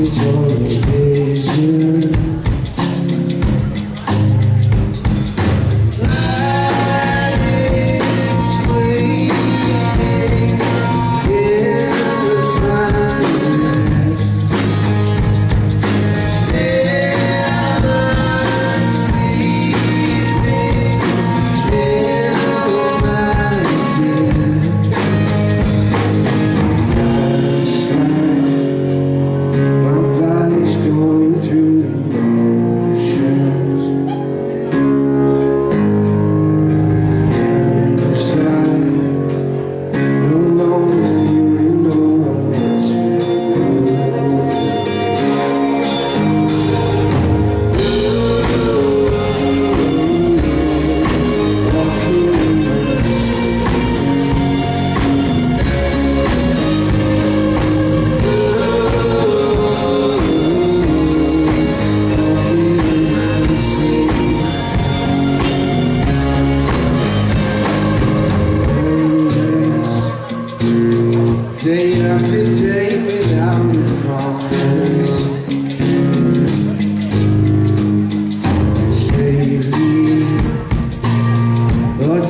你做一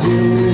to